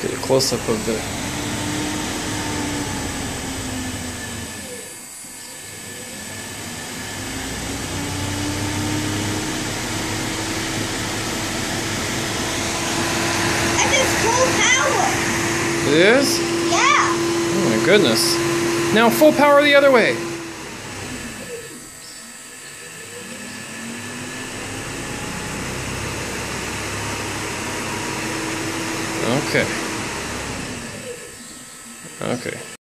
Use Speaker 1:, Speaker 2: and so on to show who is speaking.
Speaker 1: close up of the.
Speaker 2: And it's full power.
Speaker 1: It is?
Speaker 2: Yeah.
Speaker 1: Oh my goodness. Now full power the other way. Okay. Okay.